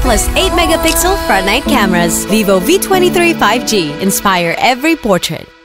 plus 8 megapixel front night cameras. Vivo V23 5G. Inspire every portrait.